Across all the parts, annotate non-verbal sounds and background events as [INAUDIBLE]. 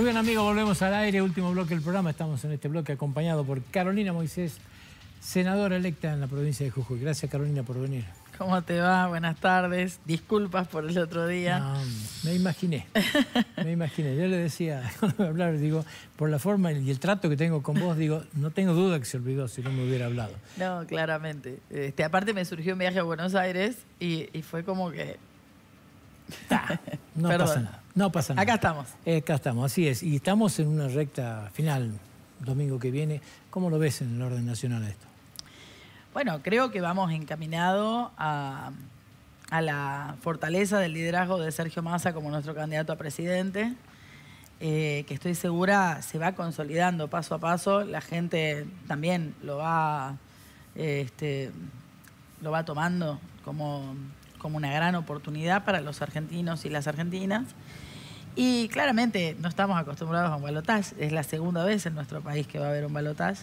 Muy bien amigos, volvemos al aire, último bloque del programa. Estamos en este bloque acompañado por Carolina Moisés, senadora electa en la provincia de Jujuy. Gracias Carolina por venir. ¿Cómo te va? Buenas tardes. Disculpas por el otro día. No, me imaginé, [LAUGHS] me imaginé. Yo le decía, [LAUGHS] cuando me hablar, digo, por la forma y el trato que tengo con vos, digo, no tengo duda que se olvidó si no me hubiera hablado. No, claramente. Este, aparte me surgió un viaje a Buenos Aires y, y fue como que... [LAUGHS] no Perdón. pasa nada. No pasa nada. Acá estamos. Eh, acá estamos, así es. Y estamos en una recta final, domingo que viene. ¿Cómo lo ves en el orden nacional esto? Bueno, creo que vamos encaminado a, a la fortaleza del liderazgo de Sergio Massa como nuestro candidato a presidente, eh, que estoy segura se va consolidando paso a paso. La gente también lo va, este, lo va tomando como, como una gran oportunidad para los argentinos y las argentinas. Y claramente no estamos acostumbrados a un balotaje. Es la segunda vez en nuestro país que va a haber un balotaje.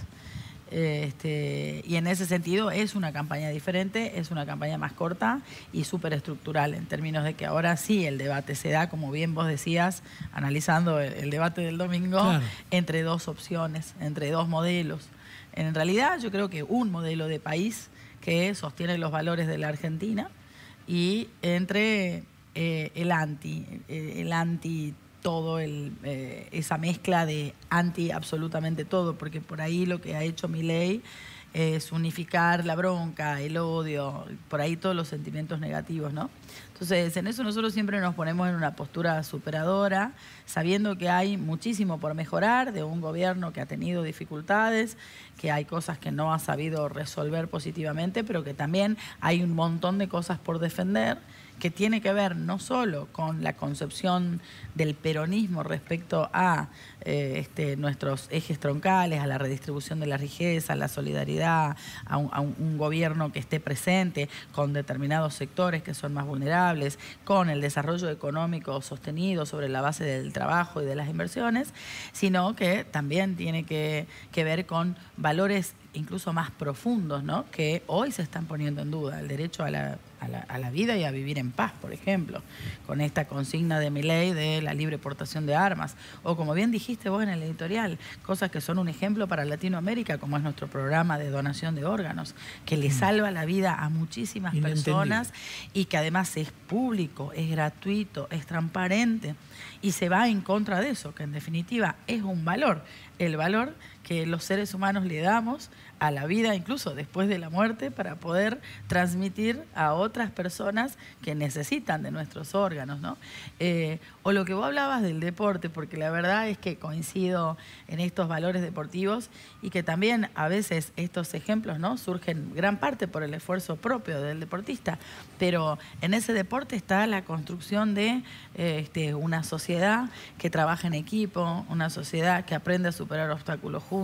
Este, y en ese sentido es una campaña diferente, es una campaña más corta y súper estructural en términos de que ahora sí el debate se da, como bien vos decías, analizando el, el debate del domingo, Claro. entre dos opciones, entre dos modelos. En realidad yo creo que un modelo de país que sostiene los valores de la Argentina y entre eh, el anti, eh, el anti todo, el, eh, esa mezcla de anti absolutamente todo, porque por ahí lo que ha hecho mi ley es unificar la bronca, el odio, por ahí todos los sentimientos negativos, ¿no? Entonces, en eso nosotros siempre nos ponemos en una postura superadora, sabiendo que hay muchísimo por mejorar de un gobierno que ha tenido dificultades, que hay cosas que no ha sabido resolver positivamente, pero que también hay un montón de cosas por defender que tiene que ver no solo con la concepción del peronismo respecto a eh, este, nuestros ejes troncales, a la redistribución de la riqueza, a la solidaridad, a un, gobierno que esté presente con determinados sectores que son más vulnerables, con el desarrollo económico sostenido sobre la base del trabajo y de las inversiones, sino que también tiene que, que ver con valores incluso más profundos, ¿no? que hoy se están poniendo en duda, el derecho a la, a la- a la vida y a vivir en paz, por ejemplo, con esta consigna de mi ley de la libre portación de armas, o como bien dijiste vos en el editorial, cosas que son un ejemplo para Latinoamérica, como es nuestro programa de donación de órganos, que le salva la vida a muchísimas personas y que además es público, es gratuito, es transparente y se va en contra de eso, que en definitiva es un valor, el valor que los seres humanos le damos a la vida, incluso después de la muerte, para poder transmitir a otras personas que necesitan de nuestros órganos, ¿no? Eh, o lo que vos hablabas del deporte, porque la verdad es que coincido en estos valores deportivos y que también a veces estos ejemplos, ¿no? Surgen gran parte por el esfuerzo propio del deportista, pero en ese deporte está la construcción de eh, este, una sociedad que trabaja en equipo, una sociedad que aprende a superar obstáculos juntos,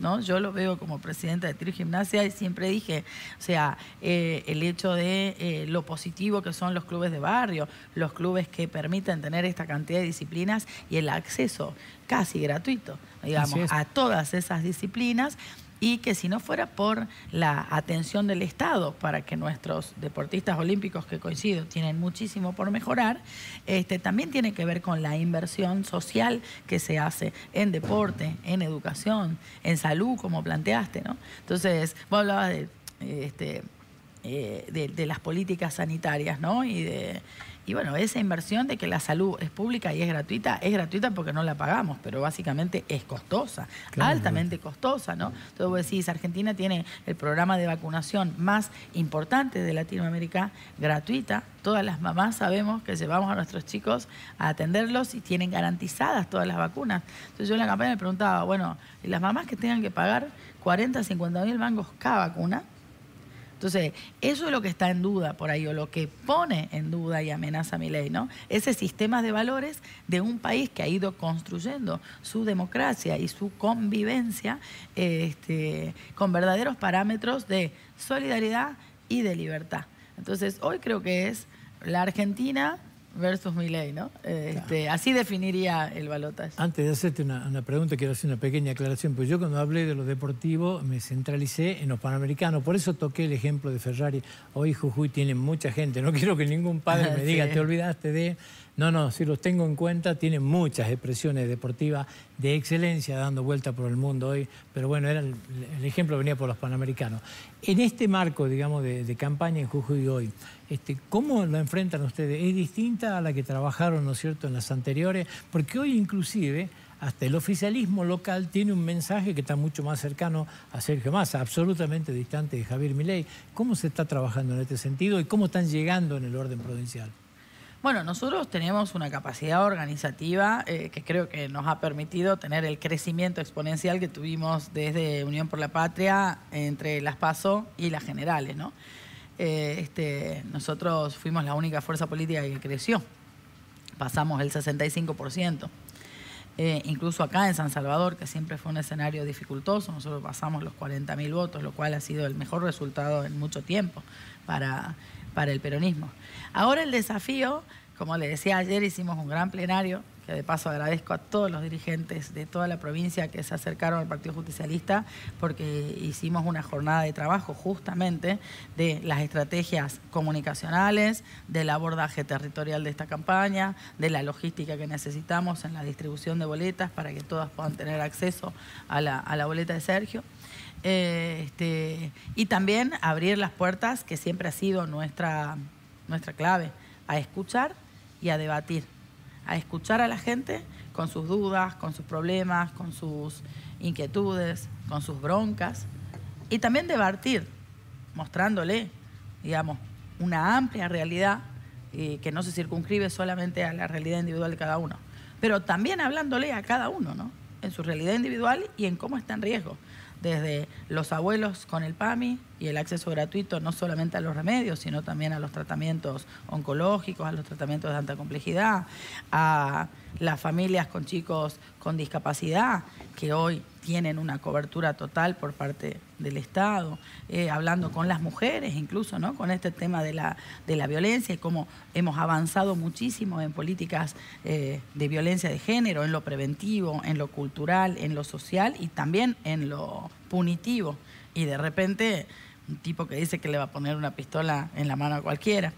¿no? Yo lo veo como presidenta de Tiro Gimnasia y siempre dije, o sea, eh, el hecho de eh, lo positivo que son los clubes de barrio, los clubes que permiten tener esta cantidad de disciplinas y el acceso casi gratuito, digamos, a todas esas disciplinas y que si no fuera por la atención del Estado para que nuestros deportistas olímpicos, que coincido, tienen muchísimo por mejorar, este, también tiene que ver con la inversión social que se hace en deporte, en educación, en salud, como planteaste, ¿no? Entonces, vos hablabas de, este, eh, de, las políticas sanitarias, ¿no? Y de y bueno, esa inversión de que la salud es pública y es gratuita, es gratuita porque no la pagamos, pero básicamente es costosa, Claro. altamente costosa, ¿no? Entonces vos decís, Argentina tiene el programa de vacunación más importante de Latinoamérica, gratuita. Todas las mamás sabemos que llevamos a nuestros chicos a atenderlos y tienen garantizadas todas las vacunas. Entonces yo en la campaña me preguntaba, bueno, ¿y las mamás que tengan que pagar 40, 50 mil mangos cada vacuna? Entonces, eso es lo que está en duda por ahí, o lo que pone en duda y amenaza mi ley, ¿no? Ese sistema de valores de un país que ha ido construyendo su democracia y su convivencia este, con verdaderos parámetros de solidaridad y de libertad. Entonces, hoy creo que es la Argentina versus mi ley, ¿no? Este, Así definiría el balotaje. Antes de hacerte una, una pregunta, quiero hacer una pequeña aclaración, pues yo cuando hablé de lo deportivo me centralicé en los panamericanos, por eso toqué el ejemplo de Ferrari. Hoy Jujuy tiene mucha gente, no [LAUGHS] quiero que ningún padre me [LAUGHS] diga, Sí. te olvidaste de... No, no, si los tengo en cuenta, tienen muchas expresiones deportivas de excelencia dando vuelta por el mundo hoy, pero bueno, el, ejemplo venía por los panamericanos. En este marco, digamos, de, campaña en Jujuy hoy, este, ¿cómo lo enfrentan ustedes? ¿Es distinta a la que trabajaron, ¿no es cierto?, en las anteriores, porque hoy inclusive hasta el oficialismo local tiene un mensaje que está mucho más cercano a Sergio Massa, absolutamente distante de Javier Milei. ¿Cómo se está trabajando en este sentido y cómo están llegando en el orden provincial? Bueno, nosotros tenemos una capacidad organizativa eh, que creo que nos ha permitido tener el crecimiento exponencial que tuvimos desde Unión por la Patria entre las PASO y las generales, ¿no? Eh, este, nosotros fuimos la única fuerza política que creció, pasamos el 65%. Eh, incluso acá en San Salvador, que siempre fue un escenario dificultoso, nosotros pasamos los 40.000 votos, lo cual ha sido el mejor resultado en mucho tiempo para, para el peronismo. Ahora el desafío, como le decía ayer, hicimos un gran plenario de paso agradezco a todos los dirigentes de toda la provincia que se acercaron al Partido Justicialista porque hicimos una jornada de trabajo justamente de las estrategias comunicacionales, del abordaje territorial de esta campaña, de la logística que necesitamos en la distribución de boletas para que todas puedan tener acceso a la, boleta de Sergio. Eh, este, y también abrir las puertas, que siempre ha sido nuestra, nuestra clave, a escuchar y a debatir a escuchar a la gente con sus dudas, con sus problemas, con sus inquietudes, con sus broncas, y también debatir, mostrándole, digamos, una amplia realidad y que no se circunscribe solamente a la realidad individual de cada uno, pero también hablándole a cada uno, ¿no? En su realidad individual y en cómo está en riesgo desde los abuelos con el PAMI y el acceso gratuito no solamente a los remedios, sino también a los tratamientos oncológicos, a los tratamientos de alta complejidad, a las familias con chicos con discapacidad, que hoy tienen una cobertura total por parte del Estado, eh, hablando con las mujeres incluso, ¿no? con este tema de la, de la violencia y cómo hemos avanzado muchísimo en políticas eh, de violencia de género, en lo preventivo, en lo cultural, en lo social y también en lo punitivo. Y de repente un tipo que dice que le va a poner una pistola en la mano a cualquiera.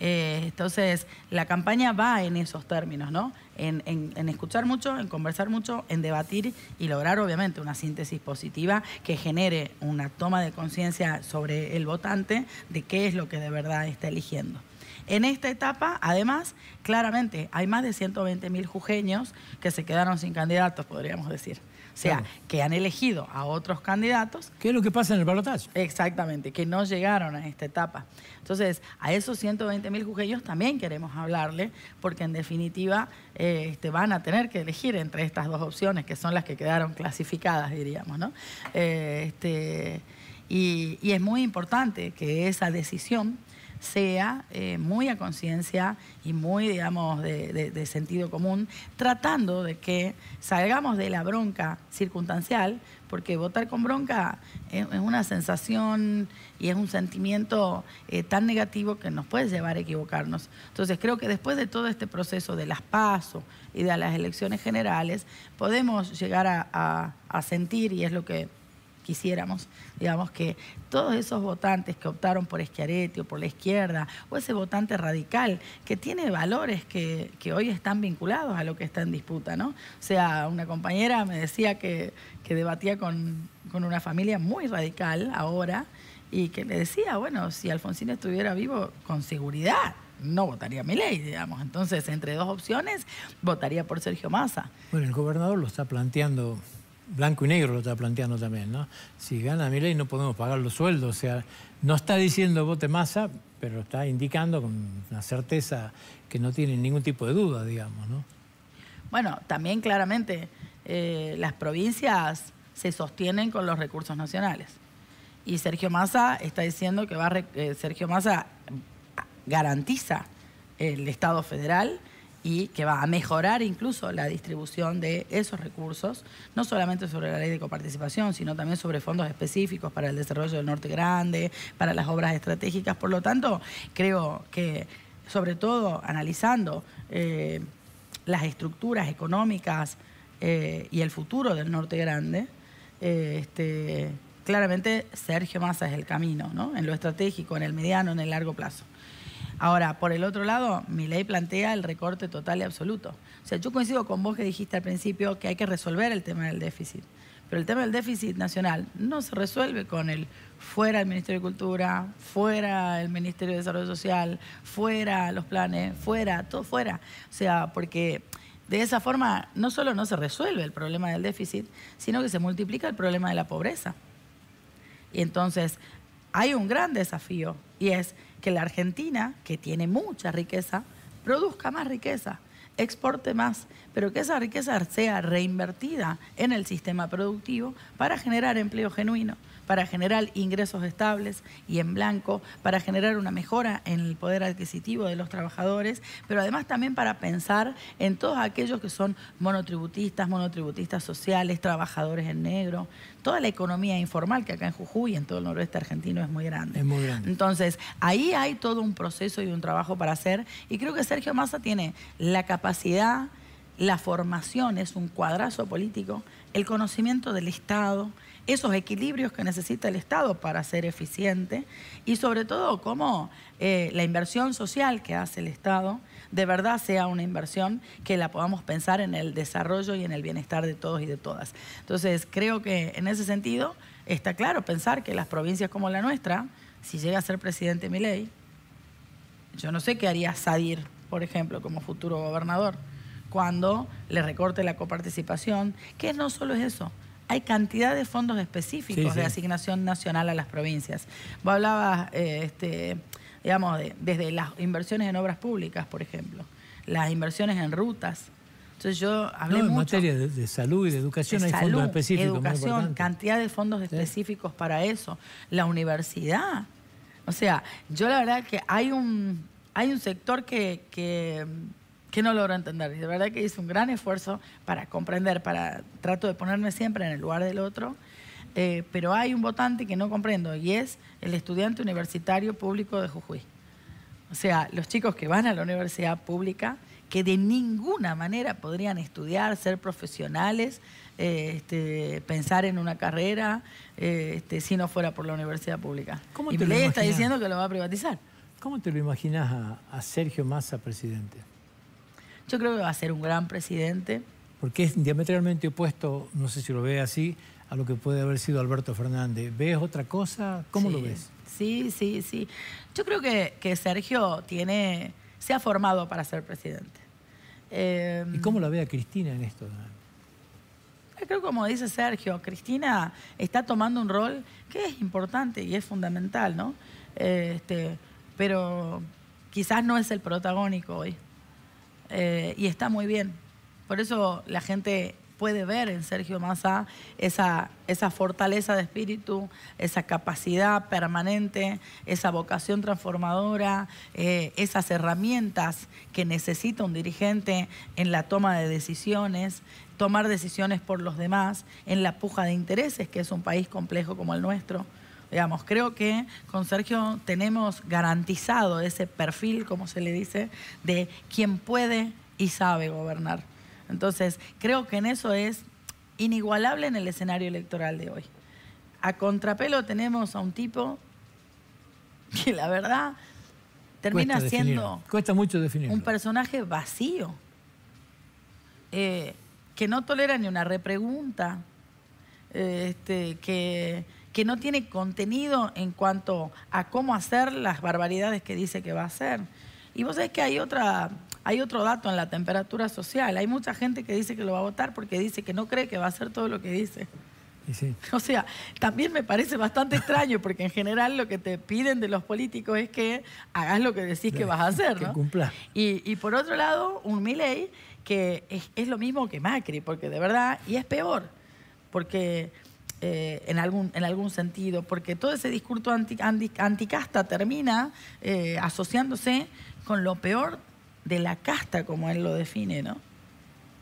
Eh, entonces, la campaña va en esos términos, ¿no? En, escuchar mucho, en conversar mucho, en debatir y lograr, obviamente, una síntesis positiva que genere una toma de conciencia sobre el votante de qué es lo que de verdad está eligiendo. En esta etapa, además, claramente hay más de 120 mil jujeños que se quedaron sin candidatos, podríamos decir. O sea, que han elegido a otros candidatos. ¿Qué es lo que pasa en el balotaje? Exactamente, que no llegaron a esta etapa. Entonces, a esos 120 mil jujeños también queremos hablarle, porque en definitiva eh, este, van a tener que elegir entre estas dos opciones, que son las que quedaron clasificadas, diríamos, ¿no? Eh, este, y, y es muy importante que esa decisión sea eh, muy a conciencia y muy, digamos, de, sentido común, tratando de que salgamos de la bronca circunstancial, porque votar con bronca es, una sensación y es un sentimiento eh, tan negativo que nos puede llevar a equivocarnos. Entonces creo que después de todo este proceso de las pasos y de las elecciones generales, podemos llegar a sentir, y es lo que quisiéramos, digamos, que todos esos votantes que optaron por Schiaretti o por la izquierda, o ese votante radical que tiene valores que, hoy están vinculados a lo que está en disputa, ¿no? O sea, una compañera me decía que, debatía con, una familia muy radical ahora y que le decía, bueno, si Alfonsín estuviera vivo, con seguridad no votaría mi ley, digamos. Entonces, entre dos opciones, votaría por Sergio Massa. Bueno, el gobernador lo está planteando blanco y negro lo está planteando también, ¿no? Si gana mi ley no podemos pagar los sueldos, o sea, no está diciendo vote masa, pero está indicando con una certeza que no tiene ningún tipo de duda, digamos, ¿no? Bueno, también claramente eh, las provincias se sostienen con los recursos nacionales. Y Sergio Massa está diciendo que va eh, Sergio Massa garantiza el Estado federal y que va a mejorar incluso la distribución de esos recursos, no solamente sobre la ley de coparticipación, sino también sobre fondos específicos para el desarrollo del Norte Grande, para las obras estratégicas. Por lo tanto, creo que, sobre todo analizando eh, las estructuras económicas eh, y el futuro del Norte Grande, eh, este, claramente Sergio Massa es el camino, ¿no? en lo estratégico, en el mediano, en el largo plazo. Ahora, por el otro lado, mi ley plantea el recorte total y absoluto. O sea, yo coincido con vos que dijiste al principio que hay que resolver el tema del déficit. Pero el tema del déficit nacional no se resuelve con el fuera el Ministerio de Cultura, fuera el Ministerio de Desarrollo Social, fuera los planes, fuera, todo fuera. O sea, porque de esa forma no solo no se resuelve el problema del déficit, sino que se multiplica el problema de la pobreza. Y entonces hay un gran desafío y es que la Argentina, que tiene mucha riqueza, produzca más riqueza exporte más, pero que esa riqueza sea reinvertida en el sistema productivo para generar empleo genuino, para generar ingresos estables y en blanco, para generar una mejora en el poder adquisitivo de los trabajadores, pero además también para pensar en todos aquellos que son monotributistas, monotributistas sociales, trabajadores en negro, toda la economía informal que acá en Jujuy y en todo el noroeste argentino es muy grande. Es muy grande. Entonces, ahí hay todo un proceso y un trabajo para hacer y creo que Sergio Massa tiene la capacidad, la formación, es un cuadrazo político, el conocimiento del Estado, esos equilibrios que necesita el Estado para ser eficiente y sobre todo cómo eh, la inversión social que hace el Estado de verdad sea una inversión que la podamos pensar en el desarrollo y en el bienestar de todos y de todas. Entonces, creo que en ese sentido está claro pensar que las provincias como la nuestra, si llega a ser presidente Milei, yo no sé qué haría Sadir, por ejemplo, como futuro gobernador, cuando le recorte la coparticipación, que no solo es eso, hay cantidad de fondos específicos de asignación nacional a las provincias. Vos hablabas, eh, este, digamos, desde las inversiones en obras públicas, por ejemplo, las inversiones en rutas. Entonces yo hablé en mucho materia de, salud y de educación hay fondos específicos. Educación, cantidad de fondos específicos para eso. La universidad. O sea, yo la verdad que hay un, hay un sector que, que que no logro entender. Y de verdad que hice un gran esfuerzo para comprender, para trato de ponerme siempre en el lugar del otro. Eh, pero hay un votante que no comprendo y es el estudiante universitario público de Jujuy. O sea, los chicos que van a la universidad pública, que de ninguna manera podrían estudiar, ser profesionales, eh, este, pensar en una carrera, eh, este, si no fuera por la universidad pública. ¿Cómo y ley está diciendo que lo va a privatizar. ¿Cómo te lo imaginas a, a Sergio Massa presidente? Yo creo que va a ser un gran presidente. Porque es diametralmente opuesto, no sé si lo ve así, a lo que puede haber sido Alberto Fernández. ¿Ves otra cosa? ¿Cómo lo ves? Sí, sí, sí. Yo creo que, que, Sergio tiene, se ha formado para ser presidente. ¿Y cómo la ve a Cristina en esto? Creo como dice Sergio, Cristina está tomando un rol que es importante y es fundamental, ¿no? Este, pero quizás no es el protagónico hoy. Eh, y está muy bien. Por eso la gente puede ver en Sergio Massa esa, esa fortaleza de espíritu, esa capacidad permanente, esa vocación transformadora, eh, esas herramientas que necesita un dirigente en la toma de decisiones, tomar decisiones por los demás, en la puja de intereses, que es un país complejo como el nuestro. Digamos, creo que con Sergio tenemos garantizado ese perfil, como se le dice, de quien puede y sabe gobernar. Entonces, creo que en eso es inigualable en el escenario electoral de hoy. A contrapelo tenemos a un tipo que la verdad termina siendo Cuesta mucho un personaje vacío, eh, que no tolera ni una repregunta, eh, este, que que no tiene contenido en cuanto a cómo hacer las barbaridades que dice que va a hacer. Y vos sabés que hay, otra, hay otro dato en la temperatura social. Hay mucha gente que dice que lo va a votar porque dice que no cree que va a hacer todo lo que dice. [LAUGHS] O sea, también me parece bastante [LAUGHS] extraño porque en general lo que te piden de los políticos es que hagas lo que decís que vas a hacer, ¿no? Y, y, por otro lado, un Milei que es, es, lo mismo que Macri, porque de verdad, y es peor, porque eh, en, algún, en algún sentido, porque todo ese discurso anti, anticasta termina eh, asociándose con lo peor de la casta, como él lo define, ¿no?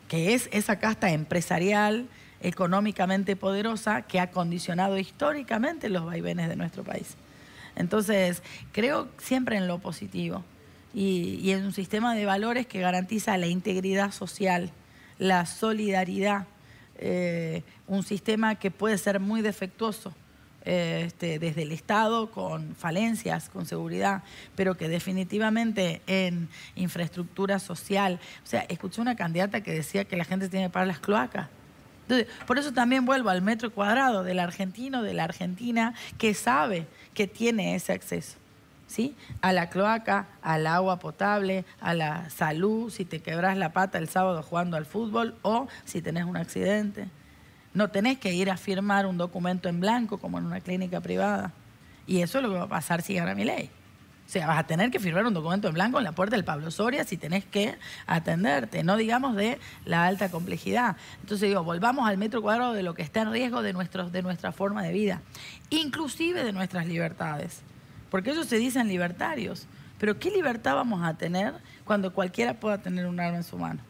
que es esa casta empresarial, económicamente poderosa, que ha condicionado históricamente los vaivenes de nuestro país. Entonces, creo siempre en lo positivo y, y en un sistema de valores que garantiza la integridad social, la solidaridad, eh, un sistema que puede ser muy defectuoso este, desde el Estado con falencias, con seguridad, pero que definitivamente en infraestructura social, o sea, escuché una candidata que decía que la gente tiene que pagar las cloacas. Entonces, por eso también vuelvo al metro cuadrado del argentino, de la argentina, que sabe que tiene ese acceso. ¿Sí? A la cloaca, al agua potable, a la salud, si te quebras la pata el sábado jugando al fútbol o si tenés un accidente. No tenés que ir a firmar un documento en blanco como en una clínica privada. Y eso es lo que va a pasar si gana mi ley. O sea, vas a tener que firmar un documento en blanco en la puerta del Pablo Soria si tenés que atenderte, no digamos de la alta complejidad. Entonces digo, volvamos al metro cuadrado de lo que está en riesgo de, de nuestra forma de vida, inclusive de nuestras libertades. Porque ellos se dicen libertarios, pero ¿qué libertad vamos a tener cuando cualquiera pueda tener un arma en su mano?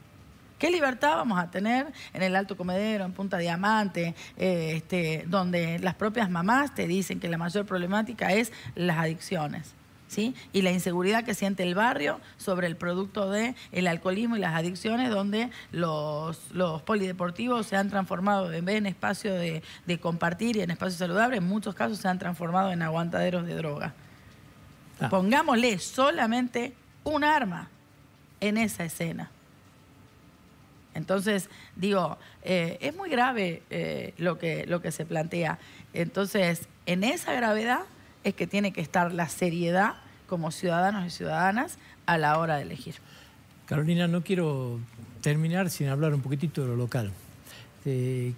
¿Qué libertad vamos a tener en el Alto Comedero, en Punta Diamante, eh, este, donde las propias mamás te dicen que la mayor problemática es las adicciones? ¿Sí? Y la inseguridad que siente el barrio sobre el producto del el alcoholismo y las adicciones, donde los, polideportivos se han transformado, en vez en espacio de, de compartir y en espacio saludable, en muchos casos se han transformado en aguantaderos de droga. Ah. Pongámosle solamente un arma en esa escena. Entonces, digo, eh, es muy grave eh, lo, que, lo que se plantea. Entonces, en esa gravedad es que tiene que estar la seriedad como ciudadanos y ciudadanas a la hora de elegir. Carolina, no quiero terminar sin hablar un poquitito de lo local.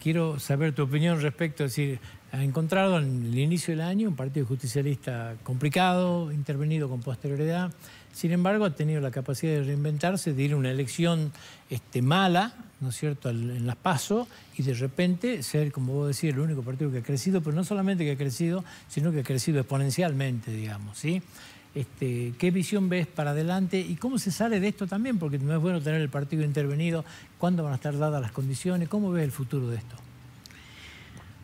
quiero saber tu opinión respecto, a decir, ha encontrado en el inicio del año un partido justicialista complicado, intervenido con posterioridad, sin embargo, ha tenido la capacidad de reinventarse, de ir a una elección este, mala, ¿no es cierto?, en las PASO, y de repente ser, como vos decís, el único partido que ha crecido, pero no solamente que ha crecido, sino que ha crecido exponencialmente, digamos, ¿sí? Este, ¿Qué visión ves para adelante y cómo se sale de esto también? Porque no es bueno tener el partido intervenido. ¿Cuándo van a estar dadas las condiciones? ¿Cómo ves el futuro de esto?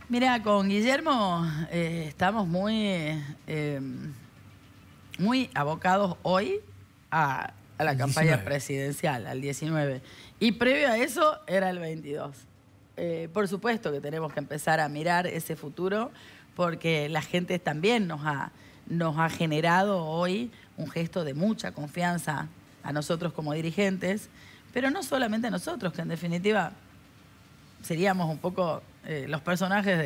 Mira, con Guillermo eh, estamos muy... Eh, muy abocados hoy a, la campaña presidencial, al 19. Y previo a eso era el 22. Eh, por supuesto que tenemos que empezar a mirar ese futuro porque la gente también nos ha, nos ha generado hoy un gesto de mucha confianza a nosotros como dirigentes, pero no solamente a nosotros, que en definitiva seríamos un poco eh, los personajes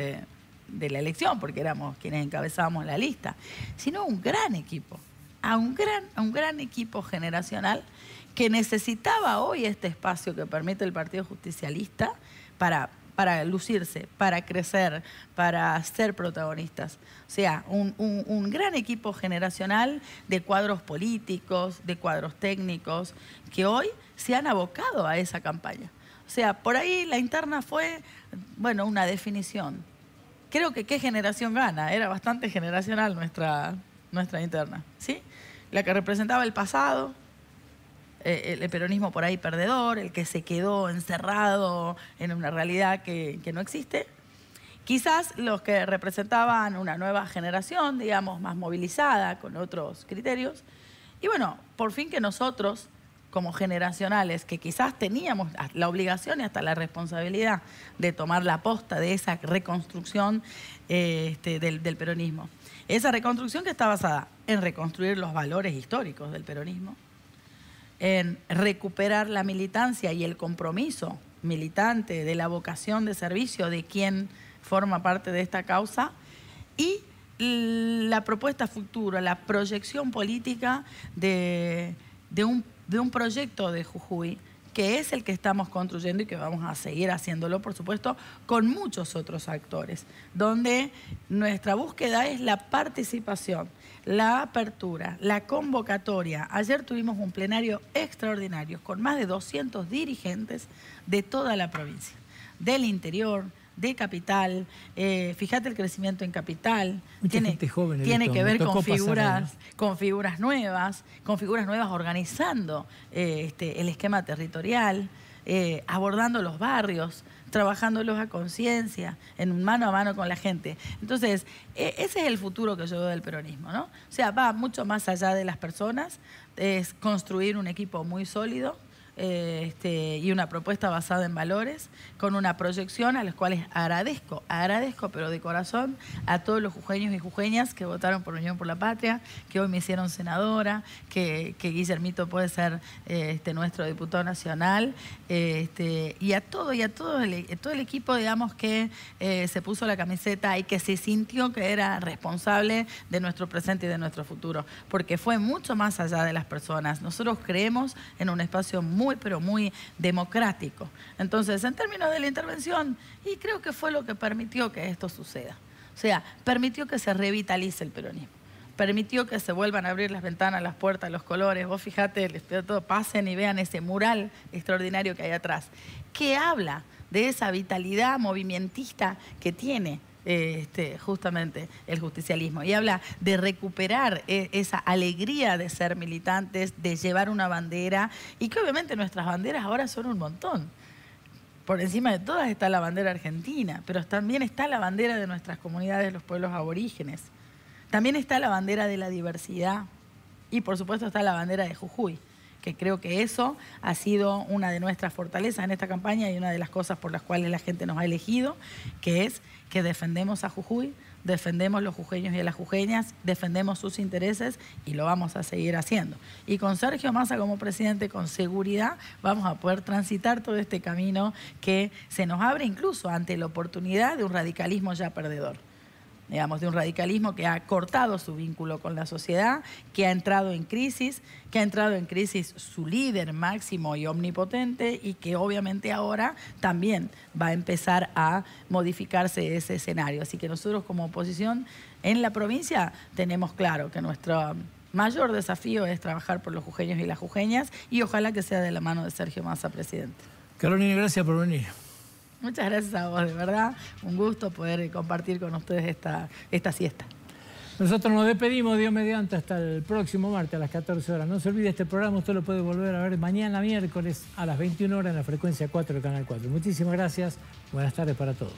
de, la elección, porque éramos quienes encabezábamos la lista, sino un gran equipo, a un gran, un gran equipo generacional que necesitaba hoy este espacio que permite el Partido Justicialista para, lucirse, para crecer, para ser protagonistas. O sea, un, gran equipo generacional de cuadros políticos, de cuadros técnicos, que hoy se han abocado a esa campaña. O sea, por ahí la interna fue, bueno, una definición creo que qué generación gana, era bastante generacional nuestra, nuestra interna, ¿sí? La que representaba el pasado, eh, el peronismo por ahí perdedor, el que se quedó encerrado en una realidad que, que no existe. Quizás los que representaban una nueva generación, digamos, más movilizada, con otros criterios. Y bueno, por fin que nosotros como generacionales que quizás teníamos la obligación y hasta la responsabilidad de tomar la posta de esa reconstrucción eh, este, del, peronismo. Esa reconstrucción que está basada en reconstruir los valores históricos del peronismo, en recuperar la militancia y el compromiso militante de la vocación de servicio de quien forma parte de esta causa y la propuesta futura, la proyección política de, de un de un proyecto de Jujuy que es el que estamos construyendo y que vamos a seguir haciéndolo, por supuesto, con muchos otros actores, donde nuestra búsqueda es la participación, la apertura, la convocatoria. Ayer tuvimos un plenario extraordinario con más de 200 dirigentes de toda la provincia, del interior, de capital. Eh, fíjate el crecimiento en capital. tiene, tiene que ver con figuras, con figuras nuevas, con figuras nuevas organizando eh, este, el esquema territorial, eh, abordando los barrios, trabajándolos a conciencia, en mano a mano con la gente. Entonces, ese es el futuro que yo veo del peronismo, ¿no? O sea, va mucho más allá de las personas, es construir un equipo muy sólido, eh, este, y una propuesta basada en valores, con una proyección a los cuales agradezco, agradezco, pero de corazón, a todos los jujeños y jujeñas que votaron por Unión por la Patria, que hoy me hicieron senadora, que, que Guillermito puede ser eh, este, nuestro diputado nacional, este, y a todo, y a todo el, todo el equipo, digamos, que eh, se puso la camiseta y que se sintió que era responsable de nuestro presente y de nuestro futuro, porque fue mucho más allá de las personas. Nosotros creemos en un espacio muy pero muy democrático. Entonces, en términos de la intervención, y creo que fue lo que permitió que esto suceda. O sea, permitió que se revitalice el peronismo. Permitió que se vuelvan a abrir las ventanas, las puertas, los colores. Vos fíjate, les pido todo, pasen y vean ese mural extraordinario que hay atrás. Que habla de esa vitalidad movimentista que tiene este, justamente el justicialismo. Y habla de recuperar e, esa alegría de ser militantes, de llevar una bandera, y que obviamente nuestras banderas ahora son un montón. Por encima de todas está la bandera argentina, pero también está la bandera de nuestras comunidades, los pueblos aborígenes. También está la bandera de la diversidad y por supuesto está la bandera de Jujuy que creo que eso ha sido una de nuestras fortalezas en esta campaña y una de las cosas por las cuales la gente nos ha elegido, que es que defendemos a Jujuy, defendemos los jujeños y las jujeñas, defendemos sus intereses y lo vamos a seguir haciendo. Y con Sergio Massa como presidente, con seguridad, vamos a poder transitar todo este camino que se nos abre incluso ante la oportunidad de un radicalismo ya perdedor digamos, de un radicalismo que ha cortado su vínculo con la sociedad, que ha entrado en crisis, que ha entrado en crisis su líder máximo y omnipotente y que obviamente ahora también va a empezar a modificarse ese escenario. Así que nosotros como oposición en la provincia tenemos claro que nuestro mayor desafío es trabajar por los jujeños y las jujeñas y ojalá que sea de la mano de Sergio Massa, presidente. Carolina, gracias por venir. Muchas gracias a vos, de verdad. Un gusto poder compartir con ustedes esta, esta siesta. Nosotros nos despedimos, Dios mediante, hasta el próximo martes a las 14 horas. No se olvide este programa, usted lo puede volver a ver mañana miércoles a las 21 horas en la frecuencia 4 del Canal 4. Muchísimas gracias, buenas tardes para todos.